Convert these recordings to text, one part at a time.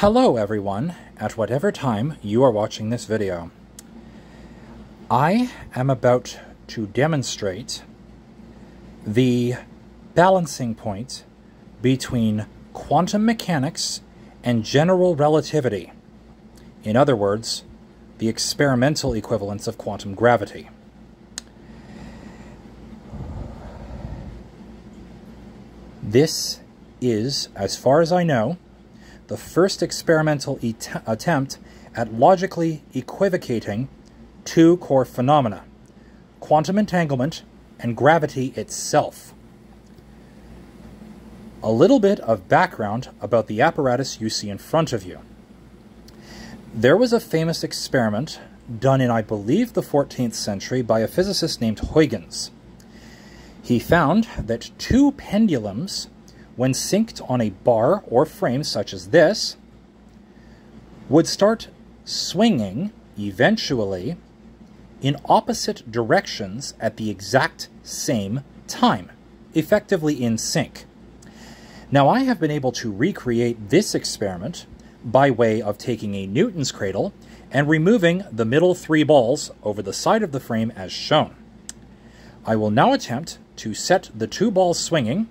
Hello everyone, at whatever time you are watching this video. I am about to demonstrate the balancing point between quantum mechanics and general relativity. In other words, the experimental equivalence of quantum gravity. This is, as far as I know, the first experimental attempt at logically equivocating two core phenomena quantum entanglement and gravity itself. A little bit of background about the apparatus you see in front of you. There was a famous experiment done in, I believe, the 14th century by a physicist named Huygens. He found that two pendulums when synced on a bar or frame such as this, would start swinging eventually in opposite directions at the exact same time, effectively in sync. Now, I have been able to recreate this experiment by way of taking a Newton's cradle and removing the middle three balls over the side of the frame as shown. I will now attempt to set the two balls swinging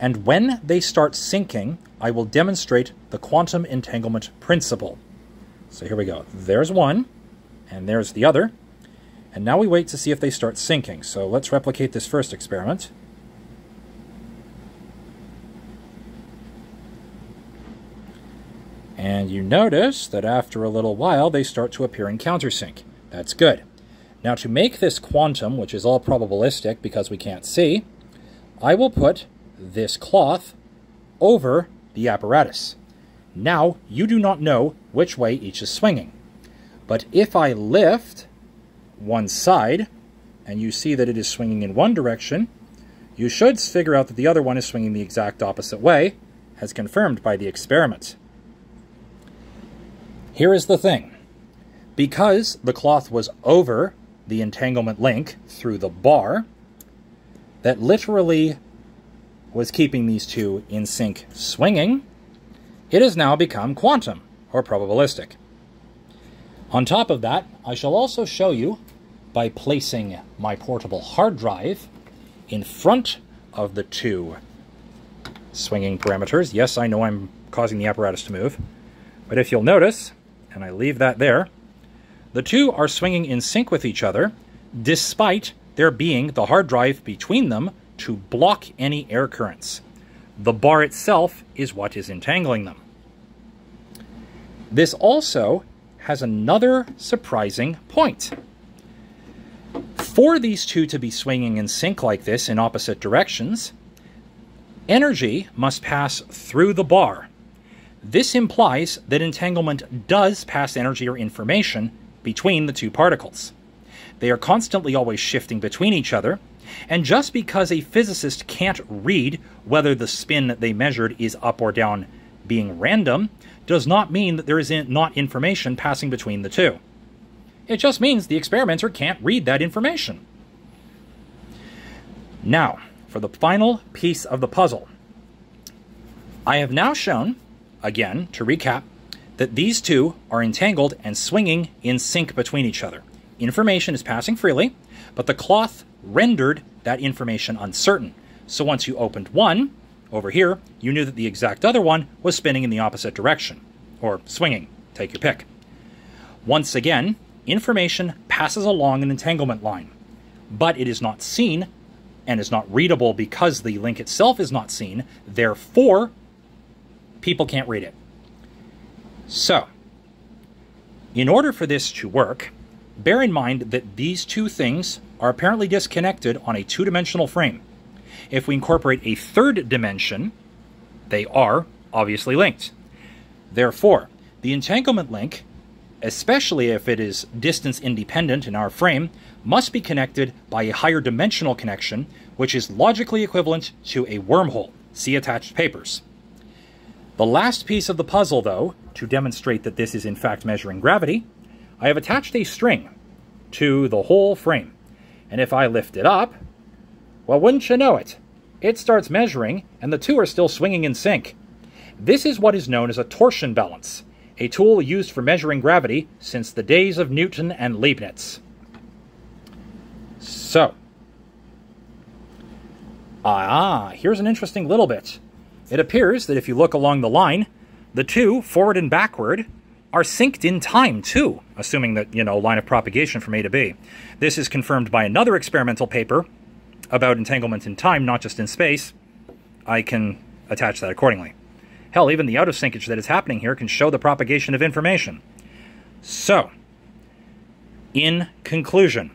and when they start syncing, I will demonstrate the quantum entanglement principle. So here we go. There's one, and there's the other. And now we wait to see if they start syncing. So let's replicate this first experiment. And you notice that after a little while, they start to appear in countersync. That's good. Now to make this quantum, which is all probabilistic because we can't see, I will put this cloth over the apparatus. Now, you do not know which way each is swinging. But if I lift one side, and you see that it is swinging in one direction, you should figure out that the other one is swinging the exact opposite way, as confirmed by the experiment. Here is the thing. Because the cloth was over the entanglement link through the bar, that literally was keeping these two in sync swinging, it has now become quantum, or probabilistic. On top of that, I shall also show you, by placing my portable hard drive in front of the two swinging parameters. Yes, I know I'm causing the apparatus to move, but if you'll notice, and I leave that there, the two are swinging in sync with each other, despite there being the hard drive between them to block any air currents. The bar itself is what is entangling them. This also has another surprising point. For these two to be swinging in sync like this in opposite directions, energy must pass through the bar. This implies that entanglement does pass energy or information between the two particles. They are constantly always shifting between each other, and just because a physicist can't read whether the spin that they measured is up or down being random, does not mean that there is not information passing between the two. It just means the experimenter can't read that information. Now, for the final piece of the puzzle. I have now shown, again, to recap, that these two are entangled and swinging in sync between each other. Information is passing freely, but the cloth rendered that information uncertain. So once you opened one, over here, you knew that the exact other one was spinning in the opposite direction, or swinging, take your pick. Once again, information passes along an entanglement line, but it is not seen and is not readable because the link itself is not seen, therefore, people can't read it. So, in order for this to work, bear in mind that these two things are apparently disconnected on a two-dimensional frame. If we incorporate a third dimension, they are obviously linked. Therefore, the entanglement link, especially if it is distance independent in our frame, must be connected by a higher dimensional connection, which is logically equivalent to a wormhole. See attached papers. The last piece of the puzzle, though, to demonstrate that this is in fact measuring gravity, I have attached a string to the whole frame. And if I lift it up, well, wouldn't you know it? It starts measuring, and the two are still swinging in sync. This is what is known as a torsion balance, a tool used for measuring gravity since the days of Newton and Leibniz. So, ah, here's an interesting little bit. It appears that if you look along the line, the two, forward and backward, are synced in time too, assuming that, you know, line of propagation from A to B. This is confirmed by another experimental paper about entanglement in time, not just in space. I can attach that accordingly. Hell, even the out of syncage that is happening here can show the propagation of information. So, in conclusion,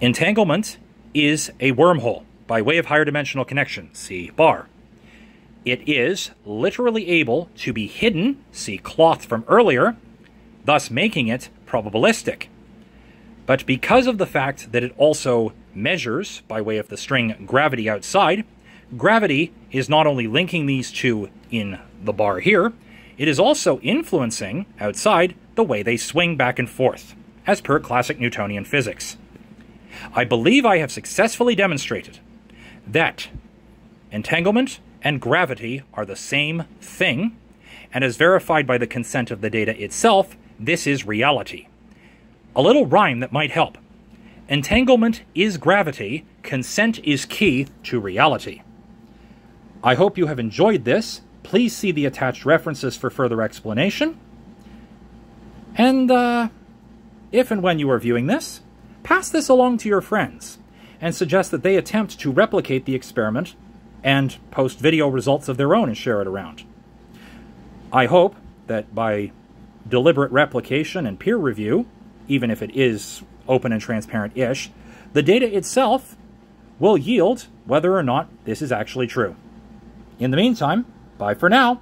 entanglement is a wormhole by way of higher dimensional connection, see bar. It is literally able to be hidden, see cloth from earlier, thus making it probabilistic. But because of the fact that it also measures, by way of the string, gravity outside, gravity is not only linking these two in the bar here, it is also influencing, outside, the way they swing back and forth, as per classic Newtonian physics. I believe I have successfully demonstrated that entanglement and gravity are the same thing, and as verified by the consent of the data itself, this is reality. A little rhyme that might help. Entanglement is gravity, consent is key to reality. I hope you have enjoyed this. Please see the attached references for further explanation. And, uh, if and when you are viewing this, pass this along to your friends and suggest that they attempt to replicate the experiment and post video results of their own and share it around. I hope that by deliberate replication and peer review, even if it is open and transparent ish, the data itself will yield whether or not this is actually true. In the meantime, bye for now.